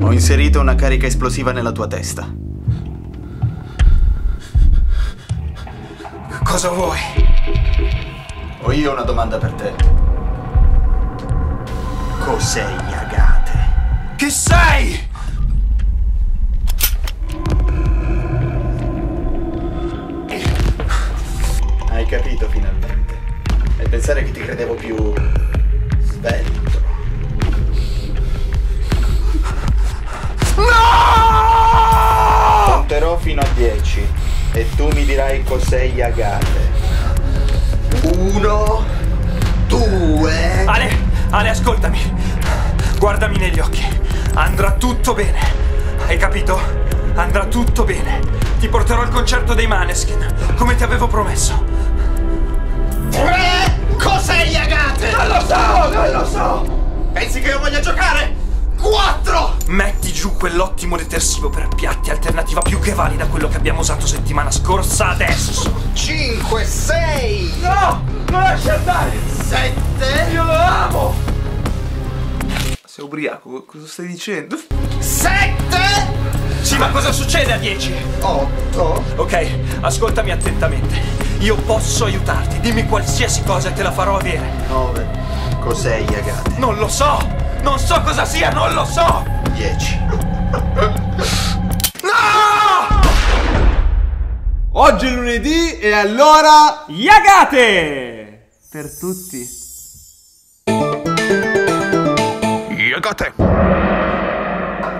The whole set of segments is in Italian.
Ho inserito una carica esplosiva nella tua testa. Cosa vuoi? Ho io una domanda per te. Cos'è Yagate? Chi sei? Hai capito finalmente. E pensare che ti credevo più svelto. E tu mi dirai cos'è Yagate. Uno, due. Ale, Ale, ascoltami. Guardami negli occhi. Andrà tutto bene. Hai capito? Andrà tutto bene. Ti porterò al concerto dei Maneskin, come ti avevo promesso. Tre! Cos'è Yagate? Non lo so, non lo so. Pensi che io voglia giocare? Quattro! Metti giù quell'ottimo detersivo per piatti, alternativa più che valida a quello che abbiamo usato settimana scorsa adesso. Cinque, sei, No! Non lascia andare! sette, Io lo amo! Sei ubriaco? Cosa stai dicendo? sette, Sì, ma cosa succede a 10? otto. Ok, ascoltami attentamente. Io posso aiutarti, dimmi qualsiasi cosa e te la farò avere. 9. Cos'è Yagate? Non lo so! Non so cosa sia, non lo so! 10. No! Oggi è lunedì e allora... Yagate! Per tutti. Yagate!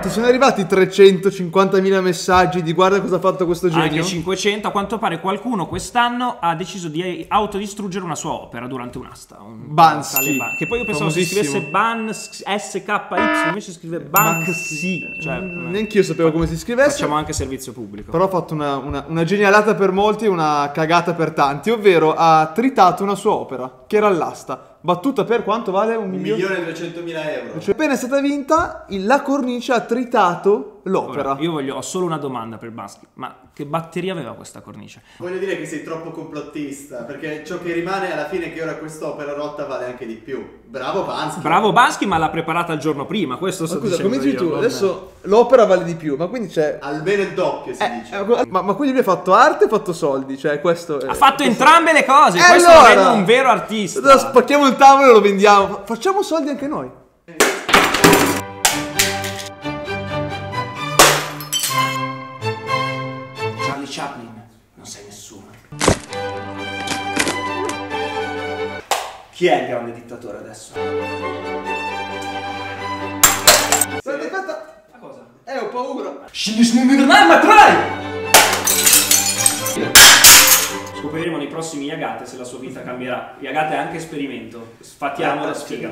Ti sono arrivati 350.000 messaggi di guarda cosa ha fatto questo genio? Anche 500, a quanto pare qualcuno quest'anno ha deciso di autodistruggere una sua opera durante un'asta. Un Bansky. Ban- Che poi io pensavo si scrivesse Ban SKY, invece si scrive Banksy. Cioè, Mm, Neanch'io sapevo come si scrivesse. facciamo anche servizio pubblico. Però ha fatto una, una- una genialata per molti e una cagata per tanti, ovvero ha tritato una sua opera, che era all'asta, battuta per quanto vale? Un milione? e 200.000 euro. Cioè, appena è stata vinta, il- la cornice ha tritato l'opera. Ora, io voglio, ho solo una domanda per Bansky, ma che batteria aveva questa cornice? Voglio dire che sei troppo complottista, perché ciò che rimane alla fine è che ora quest'opera rotta vale anche di più. Bravo Pansky. Bravo Bansky, ma l'ha preparata il giorno prima, questo Ma sto scusa, dicendo come dici tu? Adesso l'opera vale di più, ma quindi c'è... Almeno il doppio si Eh, dice. eh, ma, ma quindi lui ha fatto arte e ha fatto soldi, cioè questo... è- Ha fatto entrambe le cose, E questo allora? lo rende un vero artista. Allora spacchiamo il tavolo e lo vendiamo. Fa- Facciamo soldi anche noi. Chi è il grande dittatore adesso? Aspetta, aspetta. Ma cosa? Eh, ho paura. Scopriremo nei prossimi Yagate se la sua vita cambierà. Yagate è anche esperimento. Sfatiamo la sfiga.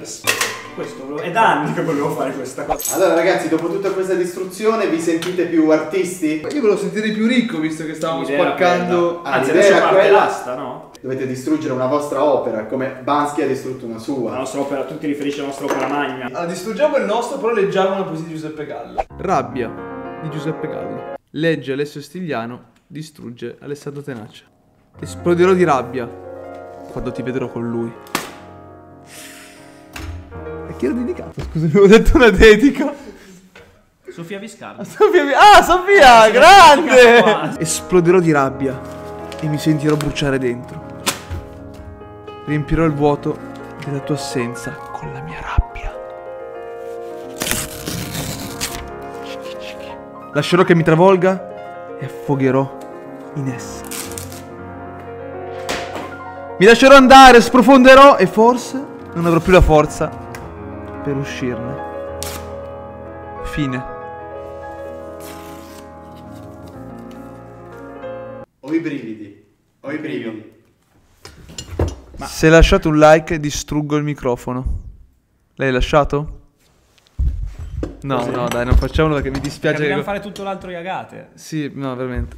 Questo è da anni che volevo fare questa cosa. Allora ragazzi, dopo tutta questa distruzione vi sentite più artisti? Io volevo sentire più ricco visto che stavamo spaccando. Ah, Anzi, adesso era parte quella- l'asta, no? Dovete distruggere una vostra opera, come Bansky ha distrutto una La sua. nostra opera, tu ti riferisci alla nostra opera magna. Allora, distruggiamo il nostro, però leggiamo una poesia di Giuseppe Gallo. Rabbia di Giuseppe Gallo. Legge Alessio Stigliano, distrugge Alessandro Tenace. Esploderò di rabbia quando ti vedrò con lui. A chi era dedicato? Scusa, avevo detto una dedica. Sofia Viscardi. Sofia, ah, Sofia, grande! Qua. Esploderò di rabbia e mi sentirò bruciare dentro. Riempirò il vuoto della tua assenza con la mia rabbia. Lascerò che mi travolga e affogherò in essa. Mi lascerò andare, sprofonderò e forse non avrò più la forza per uscirne. Fine. Ho i brividi. Ho i brividi. Se lasciate un like distruggo il microfono. L'hai lasciato? No, no, dai, non facciamolo perché mi dispiace. Perché dobbiamo che- fare tutto l'altro Yagate. Sì, no, veramente.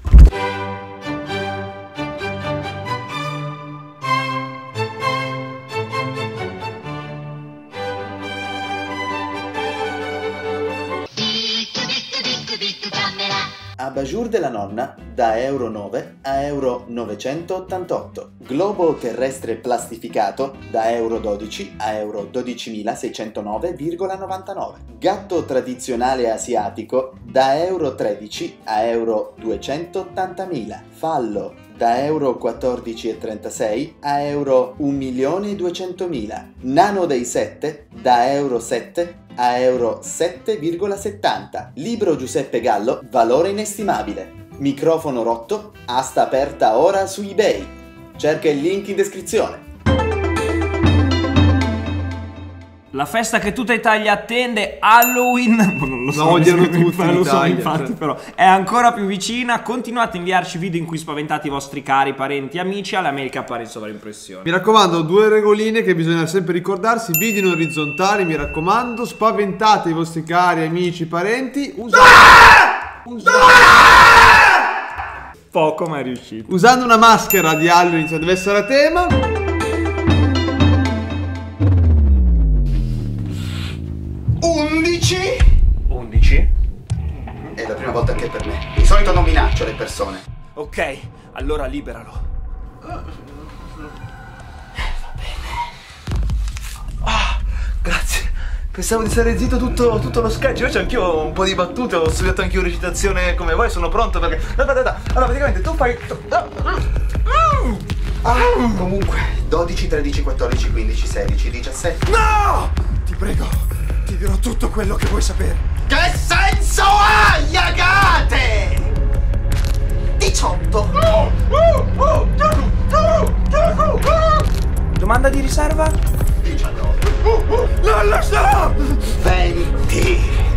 Abajur della nonna da euro 9 a euro 988. Globo terrestre plastificato da euro 12 a euro 12.609,99. Gatto tradizionale asiatico da euro 13 a euro 280.000. Fallo da euro 14,36 a euro 1.200.000. Nano dei 7 da euro 7 a euro 7,70. Libro Giuseppe Gallo, valore inestimabile. Microfono rotto, asta aperta ora su eBay. Cerca il link in descrizione. La festa che tutta Italia attende, Halloween, non lo so, No, odiano tutti lo so, infatti, cioè. però è ancora più vicina. Continuate a inviarci video in cui spaventate i vostri cari, parenti, amici, alla mail che appare in sovraimpressione. Mi raccomando, due regoline che bisogna sempre ricordarsi, video in orizzontali, mi raccomando, spaventate i vostri cari, amici, parenti, usa- usa- Poco ma è riuscito. usando una maschera di Halloween, se deve essere a tema. La prima volta che per me. Di solito non minaccio le persone. Ok, allora liberalo. Grazie. Pensavo di stare zitto tutto, tutto lo sketch. Invece anch'io ho un po' di battute, ho studiato anch'io recitazione come voi, sono pronto perché. Aspetta, aspetta. Allora, praticamente tu fai. Ah, comunque, 12, 13, 14, 15, 16, 17. No! Ti prego, ti dirò tutto quello che vuoi sapere. Che senso Yagate? 18. Domanda di riserva? 19. Non lo so! 20.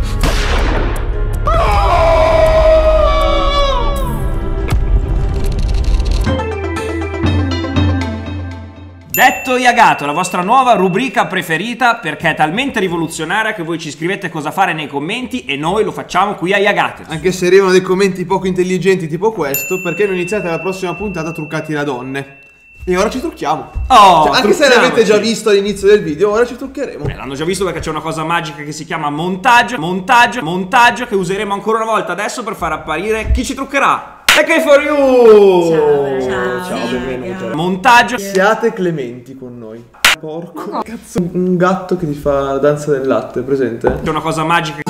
Detto Yagato, la vostra nuova rubrica preferita perché è talmente rivoluzionaria che voi ci scrivete cosa fare nei commenti e noi lo facciamo qui a Yagate. Anche se arrivano dei commenti poco intelligenti tipo questo, perché non iniziate la prossima puntata truccati da donne. E ora ci trucchiamo. Oh, Cioè, anche se l'avete già visto all'inizio del video, ora ci truccheremo. Eh, L'hanno già visto perché c'è una cosa magica che si chiama montaggio, montaggio, montaggio che useremo ancora una volta adesso per far apparire chi ci truccherà. E che for you! Ciao, ciao, Ciao, raga. Montaggio. Siate clementi con noi. Porco cazzo. Un gatto che ti fa la danza del latte, presente? C'è una cosa magica.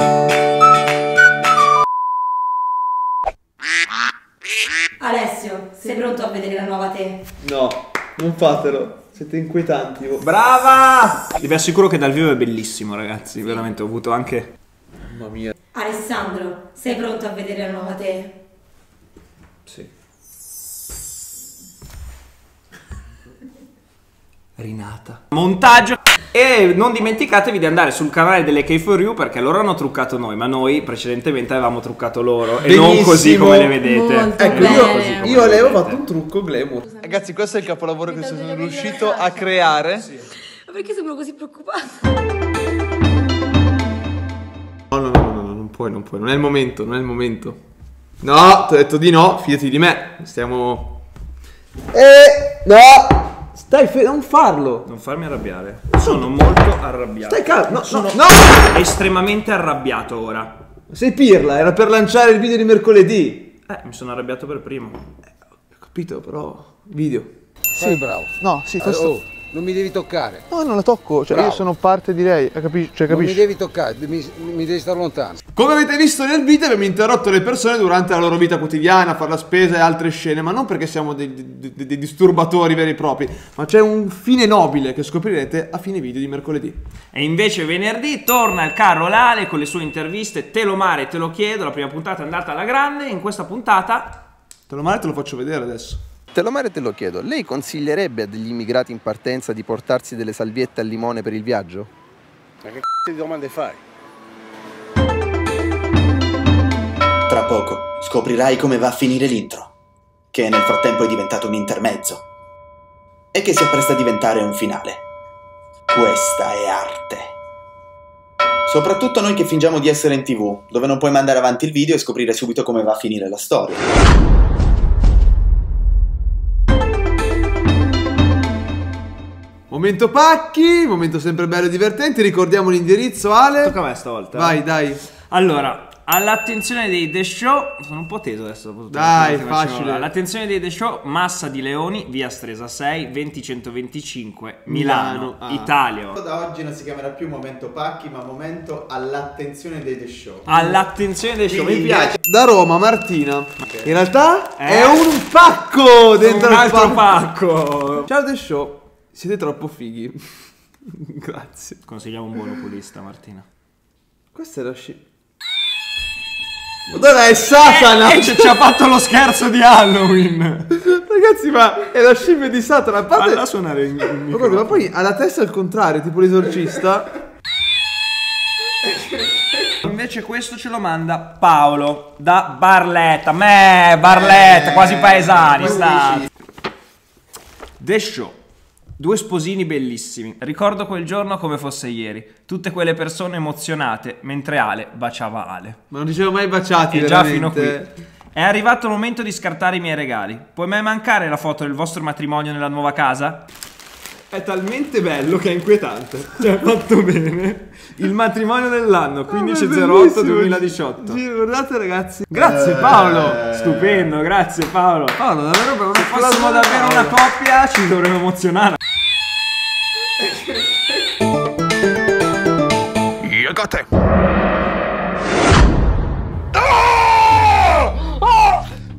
Alessio, sei pronto a vedere la nuova te? No, non fatelo. Siete inquietanti. oh. Brava! Vi assicuro che dal vivo è bellissimo, ragazzi. Veramente ho avuto anche. Mamma mia. Alessandro, sei pronto a vedere la nuova te? Sì. Rinata. Montaggio. E non dimenticatevi di andare sul canale delle K4U perché loro hanno truccato noi, ma noi precedentemente avevamo truccato loro. E non Benissimo. così come le vedete. Molto Ecco, io, bene. io a le lei ho vedete. fatto un trucco glamour. Ragazzi, questo è il capolavoro che sono riuscito a creare. Ma perché sembro così preoccupata? No, no, no, no, no, non puoi, non puoi. Non è il momento, non è il momento. No, ti ho detto di no, fidati di me. Stiamo. Eh, no! Stai fe- non farlo. Non farmi arrabbiare. Sono molto arrabbiato. Stai calmo. No, Sono no, no! estremamente arrabbiato ora. Sei pirla, era per lanciare il video di mercoledì. Eh, mi sono arrabbiato per primo. Ho capito, però. Video. Sì, bravo. No, sì, Eh, oh, non mi devi toccare. No, non la tocco. Cioè, Bravo. io sono parte di lei. Capisci? Cioè, Non mi capisci? devi toccare, mi, mi devi stare lontano. Come avete visto nel video abbiamo interrotto le persone durante la loro vita quotidiana, a fare la spesa e altre scene, ma non perché siamo dei, dei- dei disturbatori veri e propri, ma c'è un fine nobile che scoprirete a fine video di mercoledì. E invece venerdì torna il caro Lale con le sue interviste Te lo mare, te lo chiedo. La prima puntata è andata alla grande. In questa puntata Te lo male te lo faccio vedere adesso. Te lo mare te lo chiedo, lei consiglierebbe a degli immigrati in partenza di portarsi delle salviette al limone per il viaggio? Ma che c***o di domande fai? Tra poco scoprirai come va a finire l'intro, che nel frattempo è diventato un intermezzo e che si appresta a diventare un finale. Questa è arte. Soprattutto noi che fingiamo di essere in tv, dove non puoi mandare avanti il video e scoprire subito come va a finire la storia. Momento pacchi, momento sempre bello e divertente, ricordiamo l'indirizzo Ale. tocca a me stavolta. Vai, dai. Allora, All'attenzione dei The Show, sono un po' teso adesso. dopo Dai, facile. All'attenzione dei The Show, Massa di Leoni, via Stresa 6, 20125, Milano, Milano, ah. Italia. Da oggi non si chiamerà più momento pacchi, ma momento all'attenzione dei The Show. All'attenzione dei show, mi Quindi- piace. Da Roma, Martina. In realtà Eh? è un pacco dentro Un altro pacco. pacco. Ciao The Show, siete troppo fighi. Grazie. Consigliamo un buon oculista, Martina. Questo è la sci... Madonna, è Satana! E ci ha fatto lo scherzo di Halloween. Ragazzi, ma è la scimmia di Satana. A parte... Falla suonare il Ma proprio, ma poi ha la testa al contrario, tipo l'esorcista. Invece questo ce lo manda Paolo da Barletta. Me, Barletta, quasi paesani. Sta. The Show. Due sposini bellissimi. Ricordo quel giorno come fosse ieri. Tutte quelle persone emozionate mentre Ale baciava Ale. Ma non dicevo mai baciati, E già fino qui. È arrivato il momento di scartare i miei regali. Puoi mai mancare la foto del vostro matrimonio nella nuova casa? È talmente bello che è inquietante. Ci ha fatto bene. Il matrimonio dell'anno, Ah, ma è bellissimo. 15.08.2018. Sì, guardate ragazzi. Grazie Paolo. Stupendo, grazie Paolo. Paolo, davvero per una Se fossimo davvero una coppia ci dovremmo emozionare. Io con te.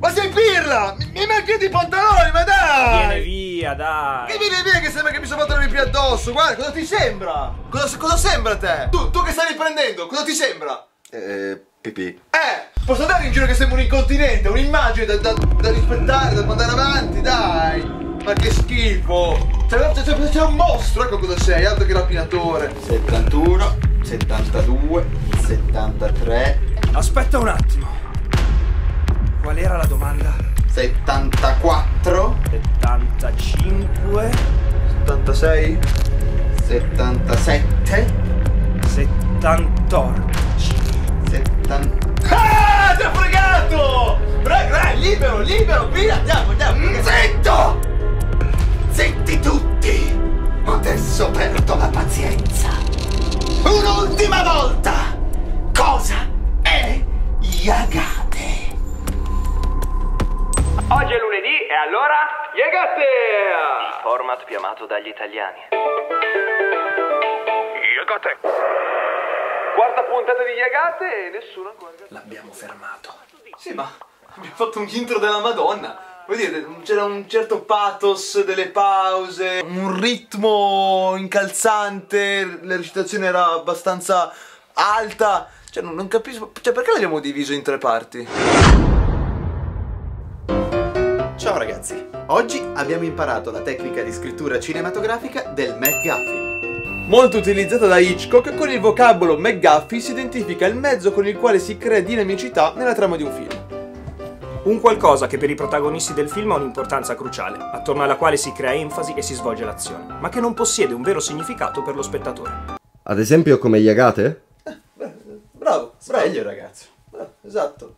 Ma sei pirla! Mi, mi manchi i pantaloni, ma dai! via, dai. Che vieni via che sembra che mi sono fatto più addosso? Guarda, cosa ti sembra? Cosa, cosa sembra a te? Tu, tu che stai riprendendo, cosa ti sembra? Eh, pipì. Eh, posso andare in giro che sembra un incontinente, un'immagine da, da- da rispettare, da mandare avanti, dai! Ma che schifo! C'è, un mostro, ecco cosa sei, altro che rapinatore. 71, 72, 73, Aspetta un attimo. Qual era la domanda? 74, 75, 76? 77, 78. 70... Ah, ti ho fregato! Dai, dai, libero, libero, via, andiamo, andiamo. Zitto! Adesso perdo la pazienza. Un'ultima volta! Cosa è Yagate? Oggi è lunedì e allora... Iegate! Format più amato dagli italiani. Io con te. Quarta puntata di Iagate e nessuno ancora. L'abbiamo fermato. Sì, ma abbiamo fatto un intro della Madonna. Vuol dire, c'era un certo pathos delle pause, un ritmo incalzante, la recitazione era abbastanza alta. Cioè, non, non capisco. Cioè, perché l'abbiamo diviso in tre parti? Ciao ragazzi, oggi abbiamo imparato la tecnica di scrittura cinematografica del McGuffin. Molto utilizzata da Hitchcock, con il vocabolo McGuffey si identifica il mezzo con il quale si crea dinamicità nella trama di un film. Un qualcosa che per i protagonisti del film ha un'importanza cruciale, attorno alla quale si crea enfasi e si svolge l'azione, ma che non possiede un vero significato per lo spettatore. Ad esempio come Yagate? Bravo, bravo. Sveglio ragazzo. Bravo, esatto.